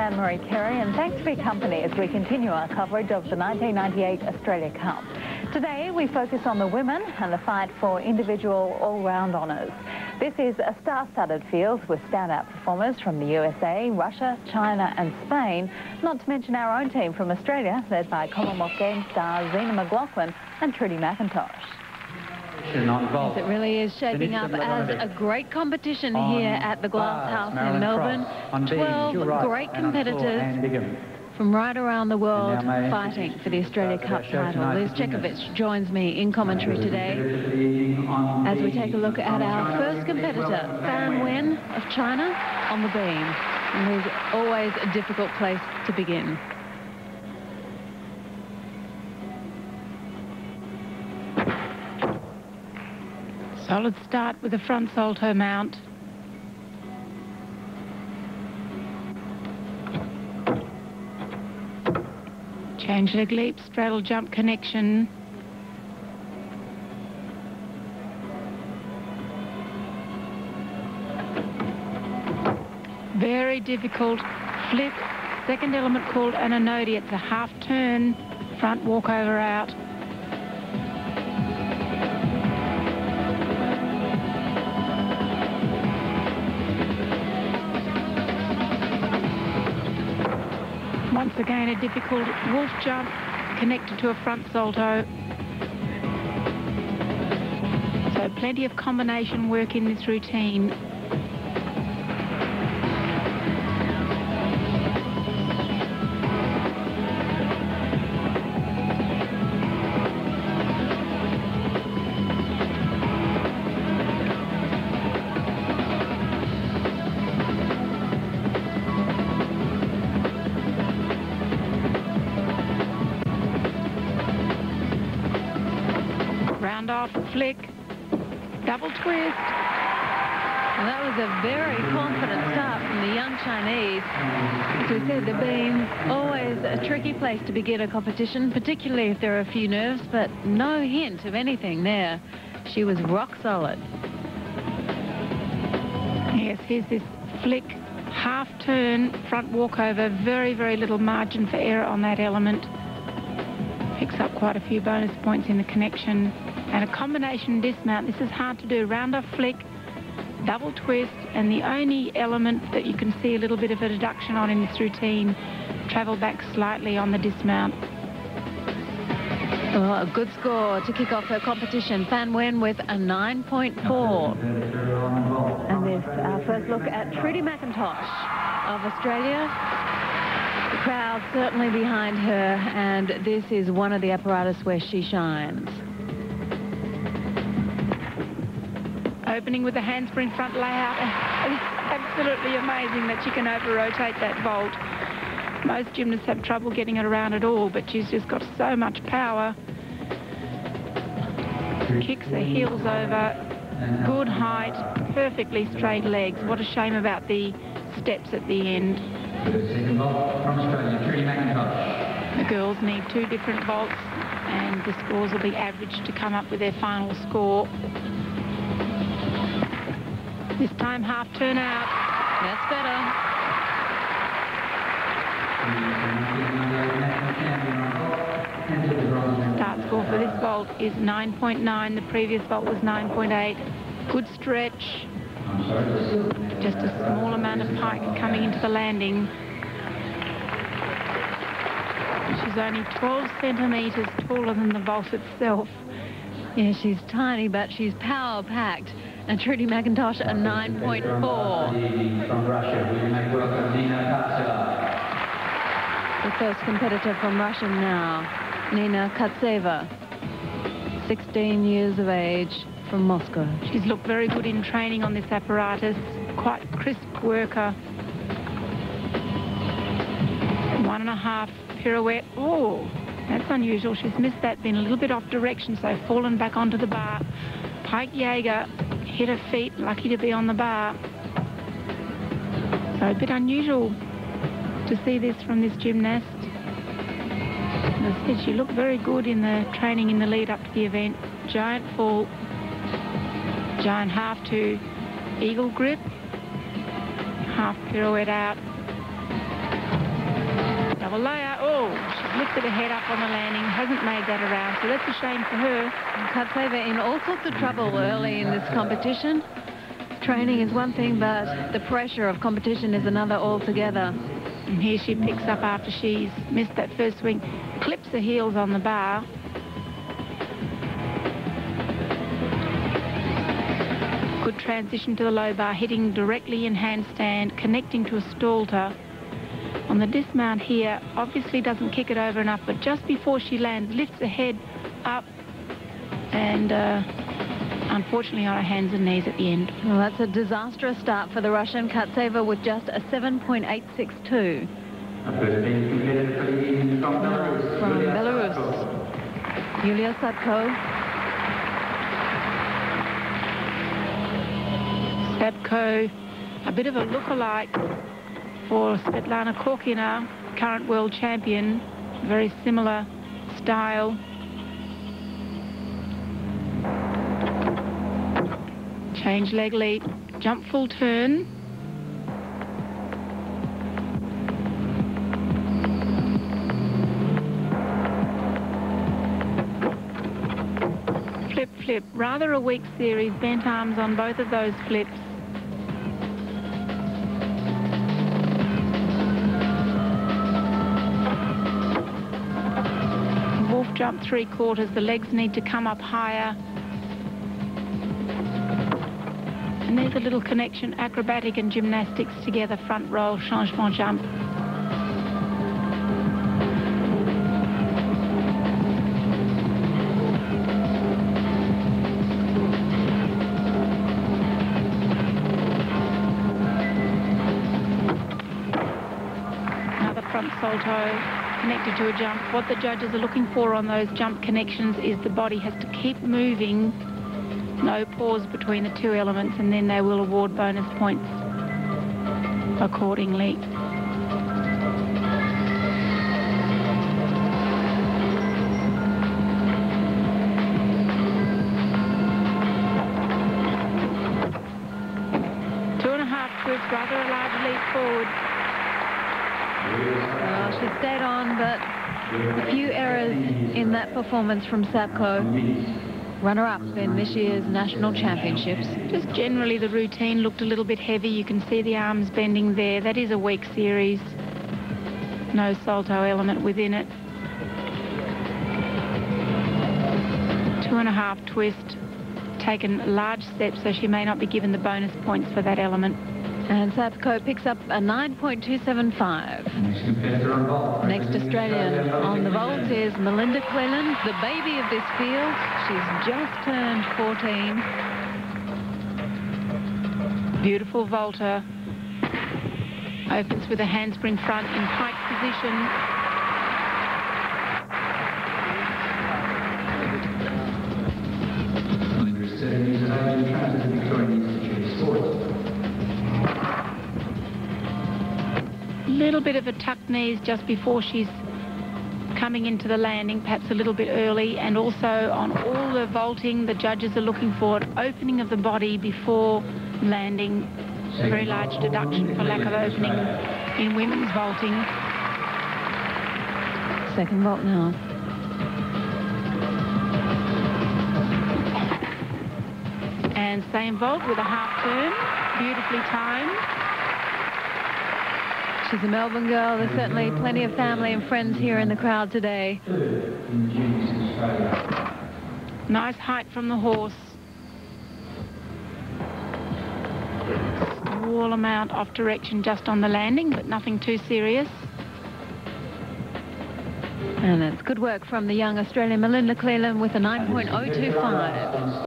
Anne-Marie Carey and thanks for your company as we continue our coverage of the 1998 Australia Cup. Today we focus on the women and the fight for individual all-round honours. This is a star-studded field with standout performers from the USA, Russia, China and Spain, not to mention our own team from Australia, led by Commonwealth Games star Zeena McLaughlin and Trudy McIntosh. Yes, it really is shaping up as a great competition here at the Glass House in Melbourne. 12 great competitors from right around the world fighting for the Australia Cup title. Liz Chetkovich joins me in commentary today as we take a look at our first competitor, Fan Wen of China, on the beam. And it's always a difficult place to begin. Solid start with the front salto mount. Change leg leap, straddle jump connection. Very difficult flip. Second element called an Onodi. It's a half turn, front walkover out. Once again, a difficult wolf jump connected to a front salto. So plenty of combination work in this routine. Off, flick, double twist. Well, that was a very confident start from the young Chinese. As we said, the beam, always a tricky place to begin a competition, particularly if there are a few nerves, but no hint of anything there. She was rock solid. Yes, here's this flick, half turn, front walkover, very, very little margin for error on that element. Picks up quite a few bonus points in the connection and a combination dismount. This is hard to do. Round off flick, double twist, and the only element that you can see a little bit of a deduction on in this routine, travel back slightly on the dismount. Well, a good score to kick off her competition. Fan Wen with a 9.4. And this, our first look at Trudy McIntosh of Australia. The crowd certainly behind her, and this is one of the apparatus where she shines. Opening with the handspring front layout. It's absolutely amazing that she can over-rotate that vault. Most gymnasts have trouble getting it around at all, but she's just got so much power. Kicks her heels over, good height, perfectly straight legs. What a shame about the steps at the end. The girls need two different vaults and the scores will be averaged to come up with their final score. This time half turn out. That's better. Start score for this vault is 9.9. The previous vault was 9.8. Good stretch. Just a small amount of pike coming into the landing. She's only 12 centimetres taller than the vault itself. Yeah, she's tiny, but she's power-packed. And Trudy McIntosh, a 9.4. From Russia, The first competitor from Russia now, Nina Kartseva, 16 years of age, from Moscow. She's looked very good in training on this apparatus, quite crisp worker. One and a half pirouette. Oh, that's unusual. She's missed that, been a little bit off direction, so fallen back onto the bar. Pike Jaeger hit her feet, lucky to be on the bar. So a bit unusual to see this from this gymnast. As I said, she looked very good in the training in the lead up to the event. Giant fall, giant half to eagle grip, half pirouette out. Double layer. Lifted her head up on the landing, hasn't made that around, so that's a shame for her. Kartseva in all sorts of trouble early in this competition. Training is one thing, but the pressure of competition is another altogether. And here she picks up after she's missed that first swing, clips the heels on the bar. Good transition to the low bar, hitting directly in handstand, connecting to a Stalder. On the dismount here, obviously doesn't kick it over enough, but just before she lands, lifts the head up and uh, unfortunately on her hands and knees at the end. Well, that's a disastrous start for the Russian Kartseva with just a 7.862. From Belarus, Yuliya Sabko. Sabko, a bit of a look-alike for Svetlana Khorkina, current world champion. Very similar style. Change leg leap, jump full turn. Flip, flip, rather a weak series, bent arms on both of those flips. Jump three quarters, the legs need to come up higher. And there's a little connection, acrobatic and gymnastics together, front roll, changement jump. Another front salto connected to a jump. What the judges are looking for on those jump connections is the body has to keep moving no pause between the two elements and then they will award bonus points accordingly. Two and a half twists, rather a large leap forward. She stayed on, but a few errors in that performance from Sabko runner-up in this year's national championships. Just generally the routine looked a little bit heavy. You can see the arms bending there. That is a weak series. No salto element within it. Two and a half twist. Taken large steps, so she may not be given the bonus points for that element. And Sabko picks up a 9.275. Next Australian on the vault is Melinda Cleland, the baby of this field. She's just turned 14. Beautiful vaulter. Opens with a handspring front in pike position. Little bit of a tucked knees just before she's coming into the landing, perhaps a little bit early, and also on all the vaulting, the judges are looking for an opening of the body before landing. Very large deduction for lack of opening in women's vaulting. Second vault now. And same vault with a half turn, beautifully timed. She's a Melbourne girl. There's certainly plenty of family and friends here in the crowd today. Nice height from the horse. Small amount off direction just on the landing, but nothing too serious. And it's good work from the young Australian Melinda Cleland with a 9.025.